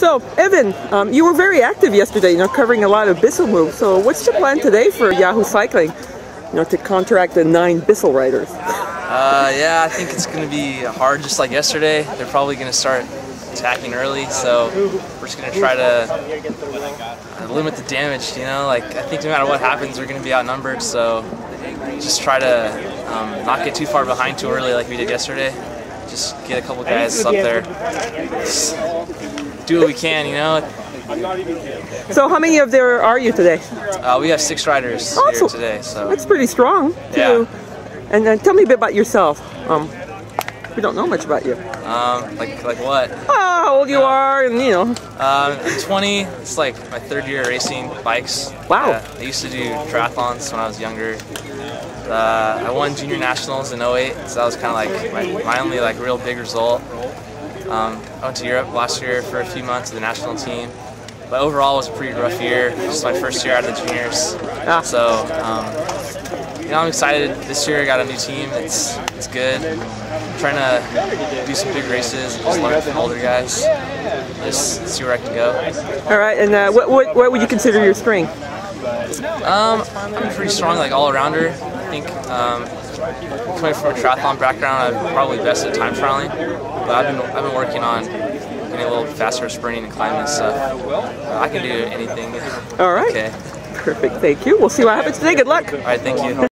So, Evan, um, you were very active yesterday, you know, covering a lot of Bissell moves. So, what's your plan today for Yahoo Cycling, you know, to counteract the nine Bissell riders? Uh, yeah, I think it's going to be hard just like yesterday. They're probably going to start attacking early, so we're just going to try to uh, limit the damage, you know? Like, I think no matter what happens, we're going to be outnumbered, so just try to um, not get too far behind too early like we did yesterday. Just get a couple guys up there. Just do what we can, you know? So, how many of there are you today? Uh, we have six riders Awesome. here today, so. That's pretty strong. Too. Yeah. And then tell me a bit about yourself. Um, we don't know much about you. Um, like, like what? Oh, how old you are, and you know. Um, I'm 20. It's like my third year racing bikes. Wow. Yeah, I used to do triathlons when I was younger. Uh, I won junior nationals in 08, so that was kind of like my, my only like real big result. Um, I went to Europe last year for a few months with the national team. But overall, it was a pretty rough year. Just my first year out of the juniors. Ah. So, um, you know, I'm excited. This year, I got a new team. It's it's good. I'm trying to do some big races, and just learn from older guys. Just see where I can go. All right, and uh, what, what, what would you consider your strength? Um, I'm pretty strong, like all arounder. I think um, coming from a triathlon background, I'm probably best at time trialing. But I've been I've been working on getting a little faster at sprinting and climbing and stuff. Uh, I can do anything. All right. Okay. Perfect. Thank you. We'll see what happens today. Good luck. All right. Thank you.